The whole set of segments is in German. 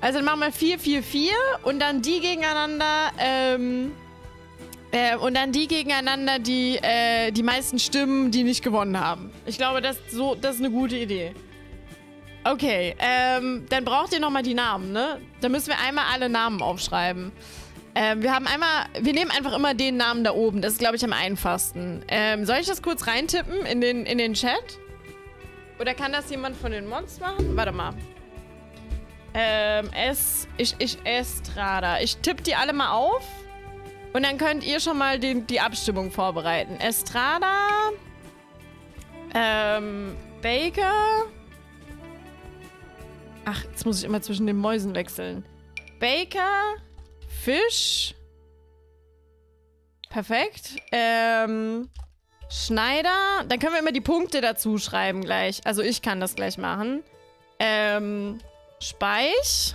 Also dann machen wir 4, 4, 4 und dann die gegeneinander, ähm, äh, und dann die gegeneinander, die äh, die meisten Stimmen, die nicht gewonnen haben. Ich glaube, das, so, das ist eine gute Idee. Okay, ähm, dann braucht ihr nochmal die Namen, ne? Da müssen wir einmal alle Namen aufschreiben. Ähm, wir haben einmal, wir nehmen einfach immer den Namen da oben. Das ist, glaube ich, am einfachsten. Ähm, soll ich das kurz reintippen in den, in den Chat? Oder kann das jemand von den Mods machen? Warte mal. Ähm, S, ich, ich, Estrada. Ich tippe die alle mal auf. Und dann könnt ihr schon mal den, die Abstimmung vorbereiten. Estrada. Ähm, Baker. Ach, jetzt muss ich immer zwischen den Mäusen wechseln. Baker. Fisch. Perfekt. Ähm, Schneider. Dann können wir immer die Punkte dazu schreiben gleich. Also ich kann das gleich machen. Ähm, Speich.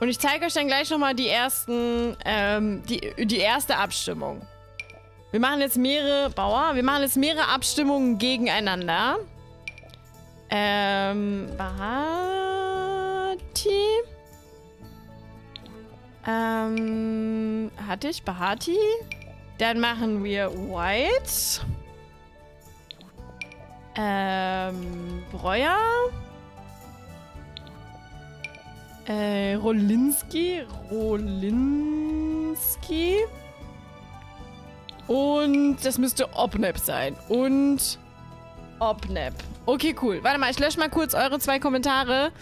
Und ich zeige euch dann gleich nochmal die ersten, ähm, die, die erste Abstimmung. Wir machen jetzt mehrere, Bauer, wir machen jetzt mehrere Abstimmungen gegeneinander. Ähm, Bahati. Ähm, hatte ich Bahati? Dann machen wir White. Ähm, Breuer. Äh, Rolinski. Rolinski. Und das müsste Opnep sein. Und Opnep. Okay, cool. Warte mal, ich lösche mal kurz eure zwei Kommentare.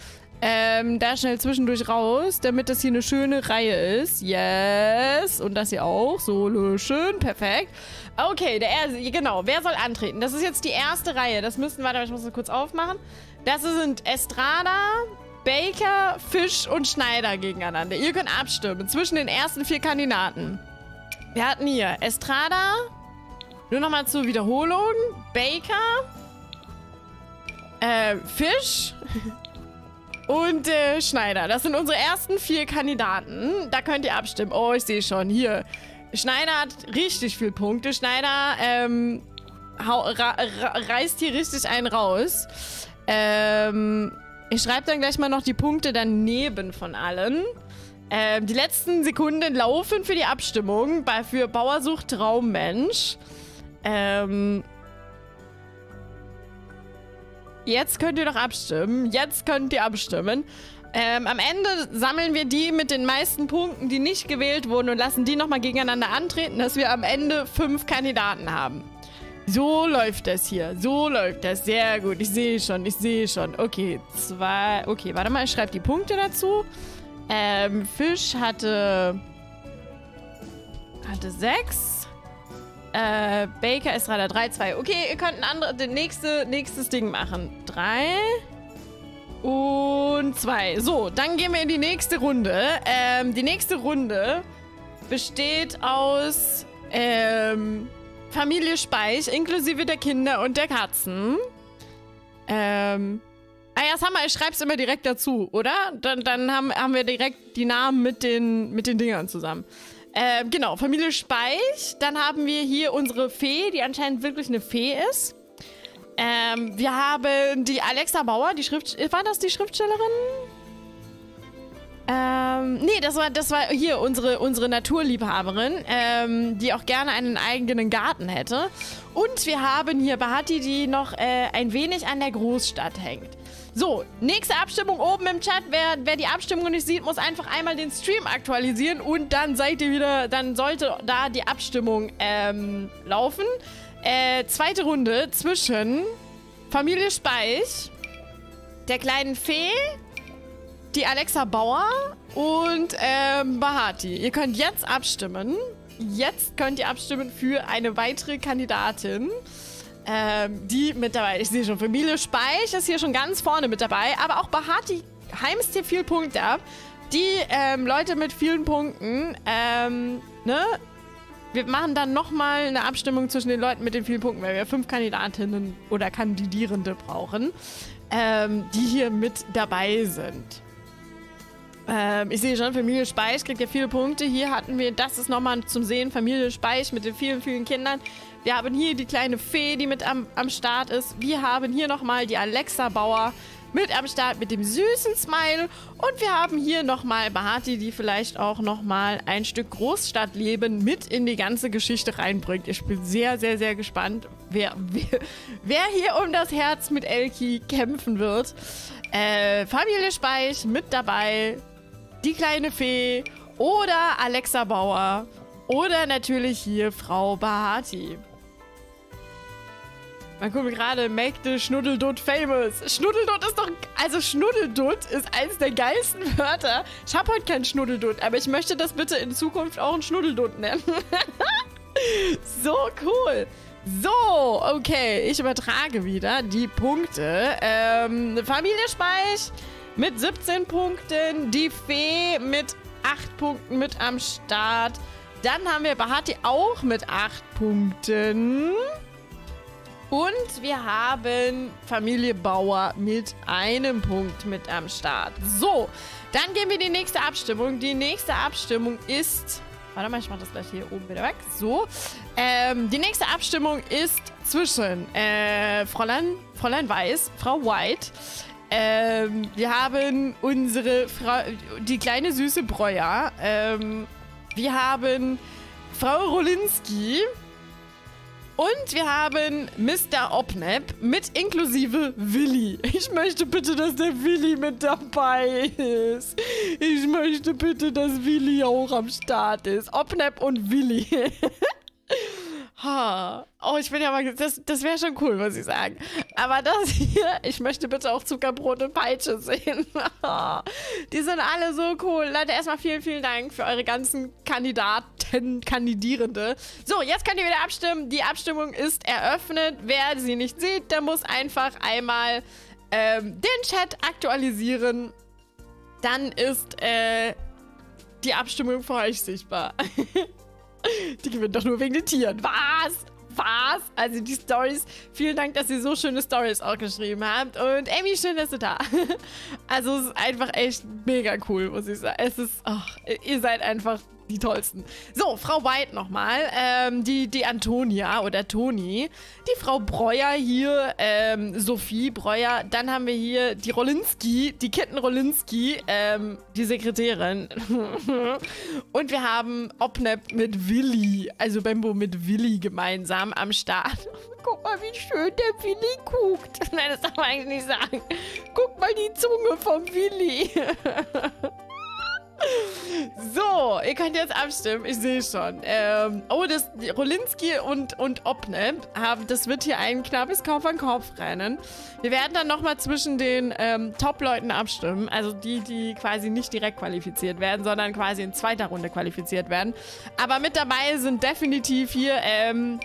Ähm, da schnell zwischendurch raus, damit das hier eine schöne Reihe ist. Yes. Und das hier auch. So schön. Perfekt. Okay, der erste. Genau. Wer soll antreten? Das ist jetzt die erste Reihe. Das müssten, warte, ich muss das kurz aufmachen. Das sind Estrada, Baker, Fisch und Schneider gegeneinander. Ihr könnt abstimmen zwischen den ersten vier Kandidaten. Wir hatten hier Estrada. Nur nochmal zur Wiederholung. Baker. Äh, Fisch. Und äh, Schneider. Das sind unsere ersten vier Kandidaten. Da könnt ihr abstimmen. Oh, ich sehe schon. Hier. Schneider hat richtig viele Punkte. Schneider ähm, reißt hier richtig einen raus. Ähm, ich schreibe dann gleich mal noch die Punkte daneben von allen. Ähm, die letzten Sekunden laufen für die Abstimmung bei, für Bauersucht Traummensch. Ähm, Jetzt könnt ihr doch abstimmen. Jetzt könnt ihr abstimmen. Ähm, am Ende sammeln wir die mit den meisten Punkten, die nicht gewählt wurden und lassen die nochmal gegeneinander antreten, dass wir am Ende fünf Kandidaten haben. So läuft das hier. So läuft das. Sehr gut. Ich sehe schon. Ich sehe schon. Okay, zwei. Okay, warte mal. Ich schreibe die Punkte dazu. Ähm, Fisch hatte... Hatte sechs. Äh, Baker ist Radar 3, 2. Okay, ihr könnt ein anderes, nächste, nächstes Ding machen. 3 und 2. So, dann gehen wir in die nächste Runde. Ähm, die nächste Runde besteht aus ähm, Familie Speich, inklusive der Kinder und der Katzen. Ähm, Ah ja, sag mal, ich schreib's immer direkt dazu, oder? Dann, dann haben, haben wir direkt die Namen mit den, mit den Dingern zusammen. Ähm, genau, Familie Speich. Dann haben wir hier unsere Fee, die anscheinend wirklich eine Fee ist. Ähm, wir haben die Alexa Bauer, die Schrift... War das die Schriftstellerin? Ähm, nee, das war, das war hier unsere, unsere Naturliebhaberin, ähm, die auch gerne einen eigenen Garten hätte. Und wir haben hier Bahati, die noch äh, ein wenig an der Großstadt hängt. So, nächste Abstimmung oben im Chat. Wer, wer die Abstimmung nicht sieht, muss einfach einmal den Stream aktualisieren und dann seid ihr wieder, dann sollte da die Abstimmung ähm, laufen. Äh, zweite Runde zwischen Familie Speich, der kleinen Fee, die Alexa Bauer und ähm, Bahati. Ihr könnt jetzt abstimmen. Jetzt könnt ihr abstimmen für eine weitere Kandidatin ähm, die mit dabei. Ich sehe schon, Familie Speich ist hier schon ganz vorne mit dabei, aber auch Bahati heimst hier viel Punkte ab. Die ähm, Leute mit vielen Punkten, ähm, ne? Wir machen dann nochmal eine Abstimmung zwischen den Leuten mit den vielen Punkten, weil wir fünf Kandidatinnen oder Kandidierende brauchen, ähm, die hier mit dabei sind. Ähm, ich sehe schon, Familie Speich kriegt ja viele Punkte. Hier hatten wir, das ist nochmal zum Sehen, Familie Speich mit den vielen, vielen Kindern. Wir haben hier die kleine Fee, die mit am, am Start ist. Wir haben hier nochmal die Alexa Bauer mit am Start mit dem süßen Smile. Und wir haben hier nochmal Bahati, die vielleicht auch nochmal ein Stück Großstadtleben mit in die ganze Geschichte reinbringt. Ich bin sehr, sehr, sehr gespannt, wer, wer, wer hier um das Herz mit Elki kämpfen wird. Äh, Familie Speich mit dabei, die kleine Fee oder Alexa Bauer oder natürlich hier Frau Bahati. Man guckt gerade, make the Schnuddeldutt famous. Schnuddeldutt ist doch, also Schnuddeldutt ist eines der geilsten Wörter. Ich habe heute keinen Schnuddeldutt, aber ich möchte das bitte in Zukunft auch ein Schnuddeldutt nennen. so cool. So, okay, ich übertrage wieder die Punkte. Ähm, Familie Speich mit 17 Punkten, die Fee mit 8 Punkten mit am Start. Dann haben wir Bahati auch mit 8 Punkten. Und wir haben Familie Bauer mit einem Punkt mit am Start. So, dann gehen wir in die nächste Abstimmung. Die nächste Abstimmung ist... Warte mal, ich mache das gleich hier oben wieder weg. So. Ähm, die nächste Abstimmung ist zwischen äh, Fräulein, Fräulein Weiß, Frau White. Ähm, wir haben unsere Frau, die kleine süße Breuer. Ähm, wir haben Frau Rolinski. Und wir haben Mr. Opnep mit inklusive Willi. Ich möchte bitte, dass der Willi mit dabei ist. Ich möchte bitte, dass Willi auch am Start ist. Opnep und Willi. Oh, ich bin ja mal. Das, das wäre schon cool, muss ich sagen. Aber das hier, ich möchte bitte auch Zuckerbrot und Peitsche sehen. Die sind alle so cool. Leute, erstmal vielen, vielen Dank für eure ganzen Kandidaten, Kandidierende. So, jetzt könnt ihr wieder abstimmen. Die Abstimmung ist eröffnet. Wer sie nicht sieht, der muss einfach einmal ähm, den Chat aktualisieren. Dann ist äh, die Abstimmung für euch sichtbar. Die gewinnen doch nur wegen den Tieren. Was? Was? Also die Stories. Vielen Dank, dass ihr so schöne Stories auch geschrieben habt. Und Amy, schön, dass du da. Also es ist einfach echt mega cool, muss ich sagen. Es ist, ach, ihr seid einfach die tollsten. So, Frau White nochmal. Ähm, die, die Antonia oder Toni. Die Frau Breuer hier, ähm, Sophie Breuer. Dann haben wir hier die Rolinski, die Kitten Rolinski, ähm, die Sekretärin. Und wir haben Opnep mit Willi, also Bembo mit Willi gemeinsam am Start. Guck mal, wie schön der Willi guckt. Nein, das darf man eigentlich nicht sagen. Guck mal die Zunge vom Willi. So, ihr könnt jetzt abstimmen. Ich sehe schon. Ähm, oh, das Rolinski und, und Opne haben, das wird hier ein knappes Kauf an Kopf rennen. Wir werden dann nochmal zwischen den ähm, Top-Leuten abstimmen. Also die, die quasi nicht direkt qualifiziert werden, sondern quasi in zweiter Runde qualifiziert werden. Aber mit dabei sind definitiv hier ähm,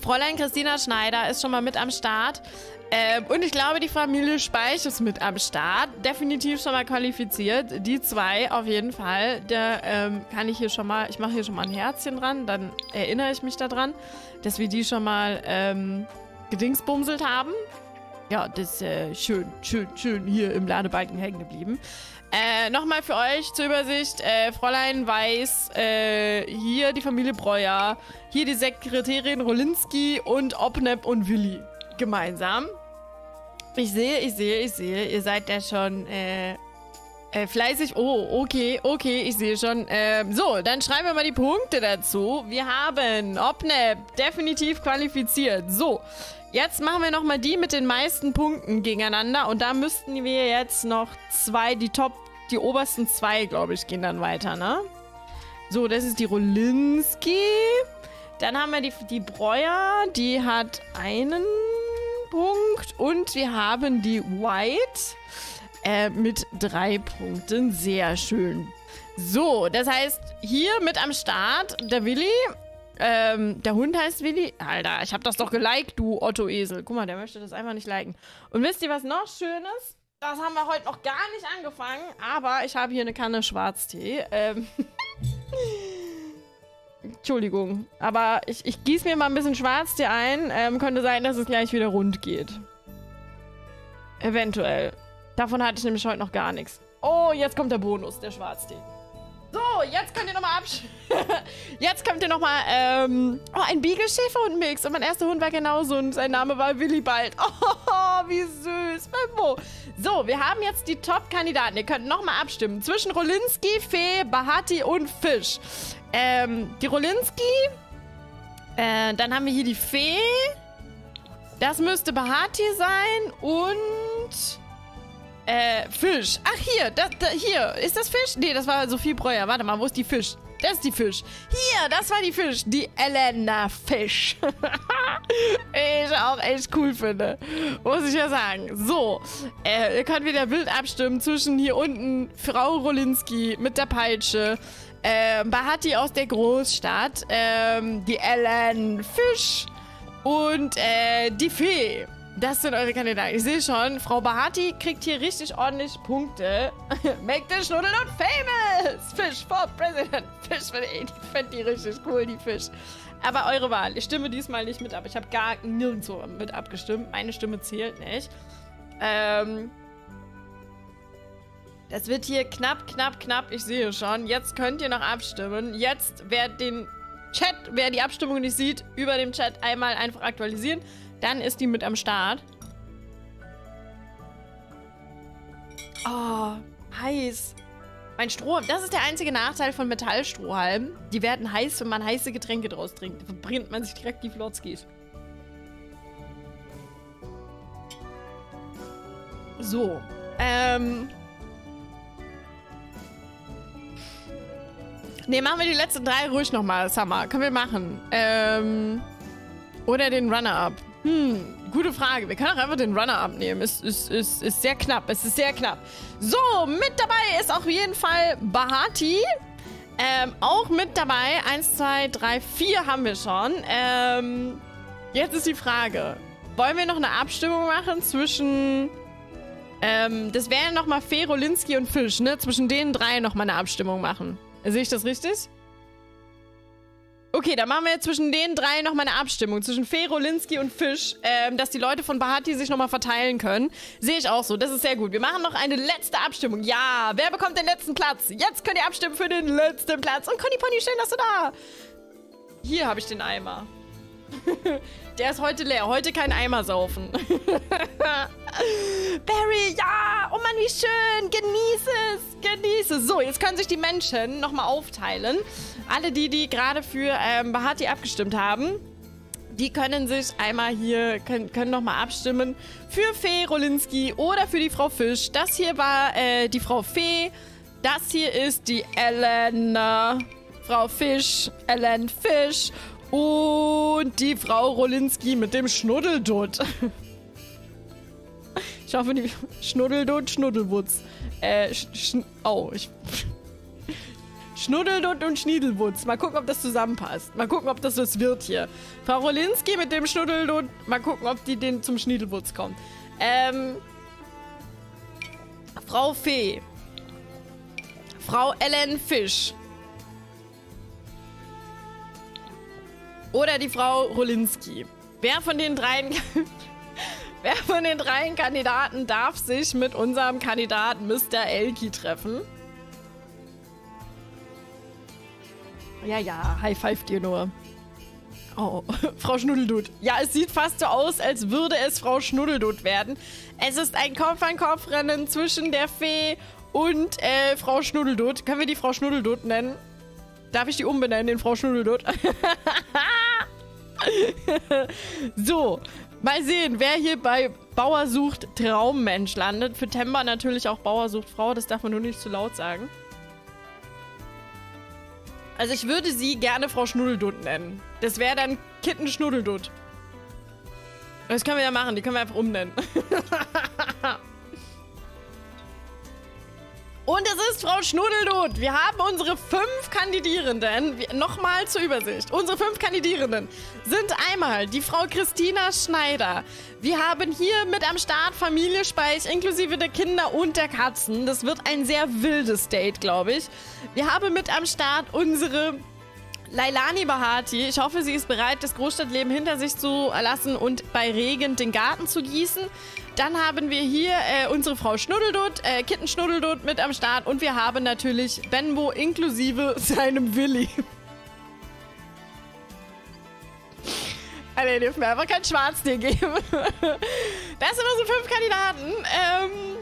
Fräulein Christina Schneider ist schon mal mit am Start. Ähm, und ich glaube, die Familie Speich ist mit am Start. Definitiv schon mal qualifiziert. Die zwei auf jeden Fall. Da ähm, kann ich hier schon mal, ich mache hier schon mal ein Herzchen dran. Dann erinnere ich mich daran, dass wir die schon mal ähm, gedingsbumselt haben. Ja, das ist äh, schön, schön, schön hier im Ladebalken hängen geblieben. Äh, nochmal für euch zur Übersicht. Äh, Fräulein Weiß, äh, hier die Familie Breuer, hier die Sekretärin Rolinski und Opnep und Willi gemeinsam. Ich sehe, ich sehe, ich sehe, ihr seid ja schon äh, äh, fleißig. Oh, okay, okay, ich sehe schon. Ähm, so, dann schreiben wir mal die Punkte dazu. Wir haben Opnep definitiv qualifiziert. So, jetzt machen wir nochmal die mit den meisten Punkten gegeneinander. Und da müssten wir jetzt noch zwei, die Top, die obersten zwei, glaube ich, gehen dann weiter, ne? So, das ist die Rolinski. Dann haben wir die, die Breuer, die hat einen Punkt. Und wir haben die White äh, mit drei Punkten. Sehr schön. So, das heißt, hier mit am Start der Willi. Ähm, der Hund heißt Willi. Alter, ich hab das doch geliked, du Otto-Esel. Guck mal, der möchte das einfach nicht liken. Und wisst ihr, was noch Schönes? Das haben wir heute noch gar nicht angefangen, aber ich habe hier eine Kanne Schwarztee. Ähm Entschuldigung. Aber ich, ich gieße mir mal ein bisschen Schwarztee ein. Ähm, könnte sein, dass es gleich wieder rund geht. Eventuell. Davon hatte ich nämlich heute noch gar nichts. Oh, jetzt kommt der Bonus, der Schwarztee. So, jetzt könnt ihr nochmal absch... jetzt könnt ihr nochmal, ähm... Oh, ein Beagle-Schäferhund-Mix. Und mein erster Hund war genauso und sein Name war Willibald. Oh, wie süß. Mein So, so, wir haben jetzt die Top-Kandidaten. Ihr könnt nochmal abstimmen. Zwischen Rolinski, Fee, Bahati und Fisch. Ähm, die Rolinski. Äh, dann haben wir hier die Fee. Das müsste Bahati sein. Und... Äh, Fisch. Ach, hier. Das, das, hier. Ist das Fisch? Nee, das war Sophie Breuer. Warte mal, wo ist die Fisch? Das ist die Fisch. Hier, das war die Fisch. Die Elena Fisch. ich auch echt cool finde. Muss ich ja sagen. So, äh, ihr könnt wieder wild abstimmen zwischen hier unten Frau Rolinski mit der Peitsche, äh, Bahati aus der Großstadt, ähm, die Ellen Fisch und äh, die Fee. Das sind eure Kandidaten. Ich sehe schon, Frau Bahati kriegt hier richtig ordentlich Punkte. Make the Schnuddel und famous! Fish for President. Fish ich, find die richtig cool, die Fisch. Aber eure Wahl. Ich stimme diesmal nicht mit ab. Ich habe gar nirgendwo mit abgestimmt. Meine Stimme zählt nicht. Ähm... Das wird hier knapp, knapp, knapp. Ich sehe schon. Jetzt könnt ihr noch abstimmen. Jetzt, wer den Chat, wer die Abstimmung nicht sieht, über dem Chat einmal einfach aktualisieren. Dann ist die mit am Start. Oh, heiß. Mein Stroh, das ist der einzige Nachteil von Metallstrohhalmen. Die werden heiß, wenn man heiße Getränke draus trinkt. Da verbrennt man sich direkt die Flotzkis. So. Ähm. Ne, machen wir die letzten drei ruhig nochmal, Summer. Können wir machen. Ähm. Oder den Runner-Up. Hm, gute Frage. Wir können auch einfach den Runner-Up nehmen. Ist, ist, ist, ist sehr knapp. Es ist sehr knapp. So, mit dabei ist auf jeden Fall Bahati. Ähm, auch mit dabei. Eins, zwei, drei, vier haben wir schon. Ähm, jetzt ist die Frage. Wollen wir noch eine Abstimmung machen zwischen... Ähm, das wären nochmal Fee, Rolinski und Fisch, ne? Zwischen den drei nochmal eine Abstimmung machen. Sehe ich das richtig? Okay, dann machen wir zwischen den drei nochmal eine Abstimmung. Zwischen Fee, Rolinski und Fisch. Ähm, dass die Leute von Bahati sich nochmal verteilen können. Sehe ich auch so. Das ist sehr gut. Wir machen noch eine letzte Abstimmung. Ja, wer bekommt den letzten Platz? Jetzt könnt ihr abstimmen für den letzten Platz. Und Conny Pony, schön, dass du da. Hier habe ich den Eimer. Der ist heute leer. Heute kein Eimer saufen. Barry, ja! Oh Mann, wie schön! Genieße es! Genieße es! So, jetzt können sich die Menschen nochmal aufteilen. Alle die, die gerade für ähm, Bahati abgestimmt haben, die können sich einmal hier, können, können nochmal abstimmen für Fee Rolinski oder für die Frau Fisch. Das hier war äh, die Frau Fee. Das hier ist die Ellen, Frau Fisch, Ellen Fisch. Und die Frau Rolinski mit dem Schnuddeldutt. Ich hoffe, die Schnuddeldutt, Schnuddelwutz. Äh, sch, sch oh, ich... Schnuddeldutt und Schniedelwutz. Mal gucken, ob das zusammenpasst. Mal gucken, ob das was wird hier. Frau Rolinski mit dem Schnuddeldutt. Mal gucken, ob die den zum Schniedelwutz kommen. Ähm... Frau Fee. Frau Ellen Fisch. Oder die Frau Rolinski. Wer von den dreien... Wer von den dreien Kandidaten darf sich mit unserem Kandidaten Mr. Elki treffen? Ja, ja, High Five dir nur. Oh, Frau Schnuddeldut. Ja, es sieht fast so aus, als würde es Frau Schnuddeldut werden. Es ist ein Kopf-an-Kopf-Rennen zwischen der Fee und äh, Frau Schnuddeldut. Können wir die Frau Schnuddeldut nennen? Darf ich die umbenennen in Frau Schnuddeldut? so, mal sehen, wer hier bei Bauer sucht Traummensch landet. Für Temba natürlich auch Bauer sucht Frau. Das darf man nur nicht zu laut sagen. Also ich würde sie gerne Frau Schnuddeldutt nennen. Das wäre dann Kitten Schnuddeldutt. Das können wir ja machen, die können wir einfach umnennen. Und es ist Frau Schnuddeldut. Wir haben unsere fünf Kandidierenden. Nochmal zur Übersicht. Unsere fünf Kandidierenden sind einmal die Frau Christina Schneider. Wir haben hier mit am Start Familie Speich inklusive der Kinder und der Katzen. Das wird ein sehr wildes Date, glaube ich. Wir haben mit am Start unsere Lailani Bahati. Ich hoffe, sie ist bereit, das Großstadtleben hinter sich zu lassen und bei Regen den Garten zu gießen. Dann haben wir hier äh, unsere Frau Schnuddeldut, äh, Kitten Schnuddeldut mit am Start. Und wir haben natürlich Benbo inklusive seinem Willi. Alter, ihr dürft mir einfach kein Schwarzding geben. Das sind unsere fünf Kandidaten.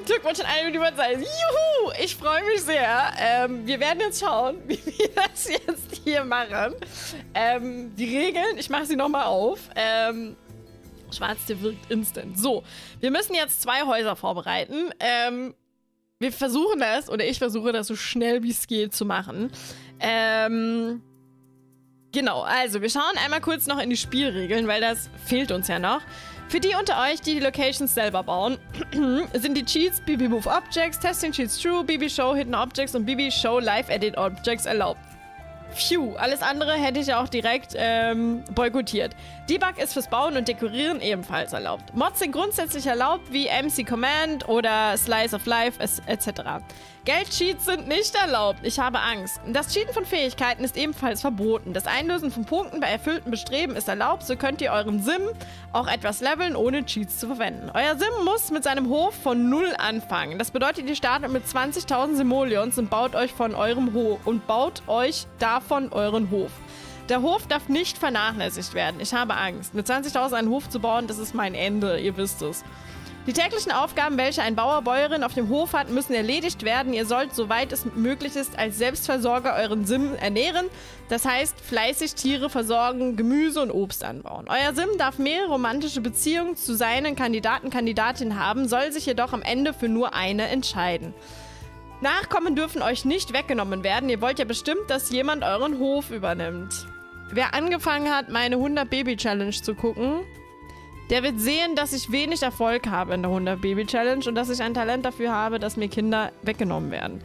Glückwunsch an alle, die man. Juhu! Ich freue mich sehr. Ähm, wir werden jetzt schauen, wie wir das jetzt hier machen. Ähm, die Regeln, ich mache sie nochmal auf. Ähm, Schwarz, der wirkt instant. So, wir müssen jetzt zwei Häuser vorbereiten. Ähm, wir versuchen das, oder ich versuche das so schnell wie es geht zu machen. Ähm, genau, also wir schauen einmal kurz noch in die Spielregeln, weil das fehlt uns ja noch. Für die unter euch, die die Locations selber bauen, sind die Cheats BB Move Objects, Testing Cheats True, BB Show Hidden Objects und BB Show Live Edit Objects erlaubt. Phew, alles andere hätte ich auch direkt ähm, boykottiert. Debug ist fürs Bauen und Dekorieren ebenfalls erlaubt. Mods sind grundsätzlich erlaubt, wie MC Command oder Slice of Life etc. Geldcheats sind nicht erlaubt. Ich habe Angst. Das Cheaten von Fähigkeiten ist ebenfalls verboten. Das Einlösen von Punkten bei erfülltem Bestreben ist erlaubt. So könnt ihr euren Sim auch etwas leveln, ohne Cheats zu verwenden. Euer Sim muss mit seinem Hof von Null anfangen. Das bedeutet, ihr startet mit 20.000 Simoleons und baut euch von eurem Hof und baut euch davon euren Hof. Der Hof darf nicht vernachlässigt werden. Ich habe Angst. Mit 20.000 einen Hof zu bauen, das ist mein Ende. Ihr wisst es. Die täglichen Aufgaben, welche ein Bauer, Bäuerin auf dem Hof hat, müssen erledigt werden. Ihr sollt, soweit es möglich ist, als Selbstversorger euren Sim ernähren. Das heißt, fleißig Tiere versorgen, Gemüse und Obst anbauen. Euer Sim darf mehrere romantische Beziehungen zu seinen Kandidaten, Kandidatinnen haben, soll sich jedoch am Ende für nur eine entscheiden. Nachkommen dürfen euch nicht weggenommen werden. Ihr wollt ja bestimmt, dass jemand euren Hof übernimmt. Wer angefangen hat, meine 100 Baby Challenge zu gucken, der wird sehen, dass ich wenig Erfolg habe in der 100 Baby Challenge und dass ich ein Talent dafür habe, dass mir Kinder weggenommen werden.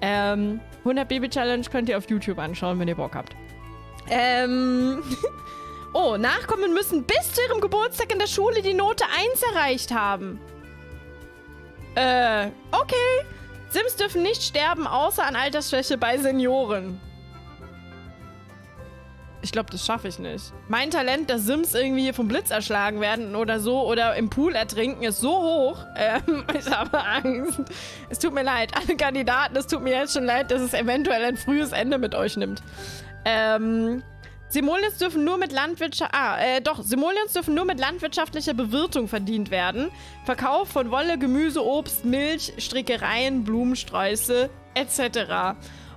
Ähm, 100 Baby Challenge könnt ihr auf YouTube anschauen, wenn ihr Bock habt. Ähm. oh, Nachkommen müssen bis zu ihrem Geburtstag in der Schule die Note 1 erreicht haben. Äh, okay. Sims dürfen nicht sterben, außer an Altersschwäche bei Senioren. Ich glaube, das schaffe ich nicht. Mein Talent, dass Sims irgendwie vom Blitz erschlagen werden oder so oder im Pool ertrinken, ist so hoch. Ähm, ich habe Angst. Es tut mir leid, alle Kandidaten, es tut mir jetzt schon leid, dass es eventuell ein frühes Ende mit euch nimmt. Ähm, Simoleons dürfen nur mit Landwirtschaft. Ah, äh, doch, Simoleons dürfen nur mit landwirtschaftlicher Bewirtung verdient werden. Verkauf von Wolle, Gemüse, Obst, Milch, Strickereien, Blumensträuße etc.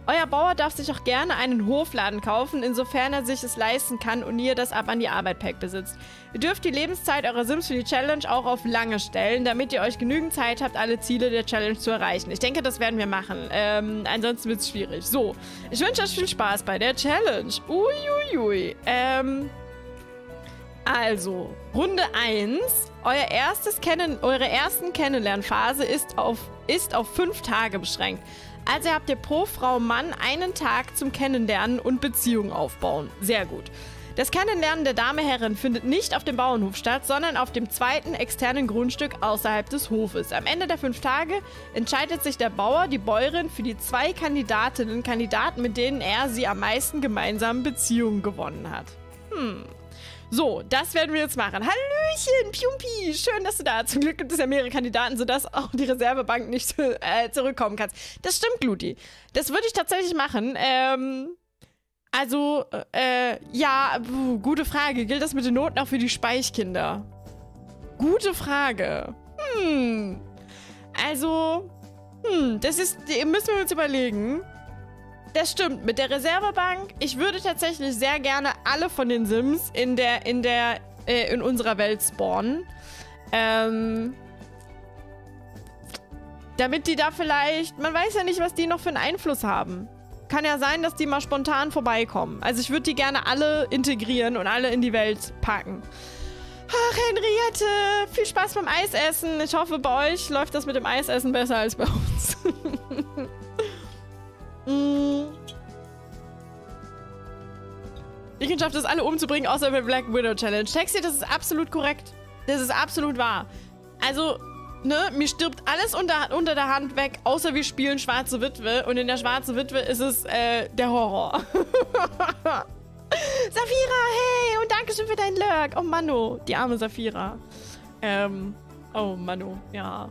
Euer Bauer darf sich auch gerne einen Hofladen kaufen, insofern er sich es leisten kann und ihr das ab an die Arbeit Pack besitzt. Ihr dürft die Lebenszeit eurer Sims für die Challenge auch auf lange stellen, damit ihr euch genügend Zeit habt, alle Ziele der Challenge zu erreichen. Ich denke, das werden wir machen. Ähm, ansonsten wird es schwierig. So, ich wünsche euch viel Spaß bei der Challenge. Uiuiui. Ähm, also, Runde 1. Euer erstes Kennen, eure ersten Kennenlernphase ist auf, ist auf fünf Tage beschränkt. Also habt ihr pro Frau Mann einen Tag zum Kennenlernen und Beziehung aufbauen. Sehr gut. Das Kennenlernen der Dame Herrin findet nicht auf dem Bauernhof statt, sondern auf dem zweiten externen Grundstück außerhalb des Hofes. Am Ende der fünf Tage entscheidet sich der Bauer, die Bäuerin für die zwei Kandidatinnen, Kandidaten, mit denen er sie am meisten gemeinsam Beziehungen gewonnen hat. Hm. So, das werden wir jetzt machen. Hallöchen, Piumpi, schön, dass du da. Zum Glück gibt es ja mehrere Kandidaten, sodass auch die Reservebank nicht äh, zurückkommen kannst. Das stimmt, Gluti. Das würde ich tatsächlich machen. Ähm, also, äh, ja, gute Frage. Gilt das mit den Noten auch für die Speichkinder? Gute Frage. Hm. Also, hm, das ist, müssen wir uns überlegen. Das stimmt. Mit der Reservebank, ich würde tatsächlich sehr gerne alle von den Sims in der, in der, äh, in unserer Welt spawnen. Ähm, damit die da vielleicht, man weiß ja nicht, was die noch für einen Einfluss haben. Kann ja sein, dass die mal spontan vorbeikommen. Also ich würde die gerne alle integrieren und alle in die Welt packen. Ach, Henriette, viel Spaß beim Eisessen. Ich hoffe, bei euch läuft das mit dem Eisessen besser als bei uns. Mm. Ich schafft es, alle umzubringen, außer mit Black Widow Challenge. Texti, das ist absolut korrekt. Das ist absolut wahr. Also, ne, mir stirbt alles unter, unter der Hand weg, außer wir spielen Schwarze Witwe. Und in der Schwarze Witwe ist es äh, der Horror. Safira, hey, und danke schön für deinen Lurk. Oh, Mano, die arme Safira. Ähm, oh, Mano, ja.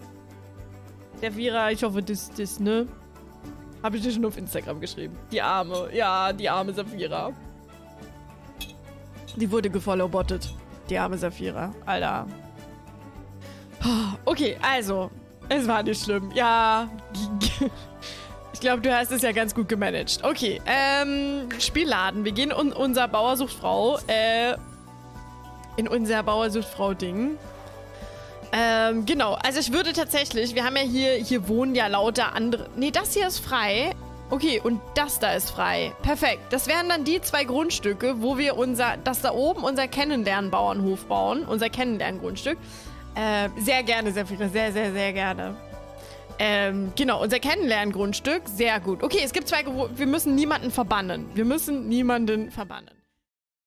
Safira, ich hoffe, das, das, ne? Habe ich dir schon auf Instagram geschrieben. Die arme, ja, die arme Safira. Die wurde gefollowbottet. Die arme Safira. Alter. Okay, also. Es war nicht schlimm. Ja. Ich glaube, du hast es ja ganz gut gemanagt. Okay, ähm, Spielladen. Wir gehen in unser Bauersuchtfrau, äh, in unser Bauersuchtfrau-Ding. Ähm, genau. Also ich würde tatsächlich, wir haben ja hier, hier wohnen ja lauter andere. Nee, das hier ist frei. Okay, und das da ist frei. Perfekt. Das wären dann die zwei Grundstücke, wo wir unser, das da oben, unser Kennenlernen-Bauernhof bauen. Unser Kennenlernen-Grundstück. Äh, sehr gerne, Sephira. Sehr, sehr, sehr gerne. Ähm, genau, unser Kennenlerngrundstück. Sehr gut. Okay, es gibt zwei. Wir müssen niemanden verbannen. Wir müssen niemanden verbannen.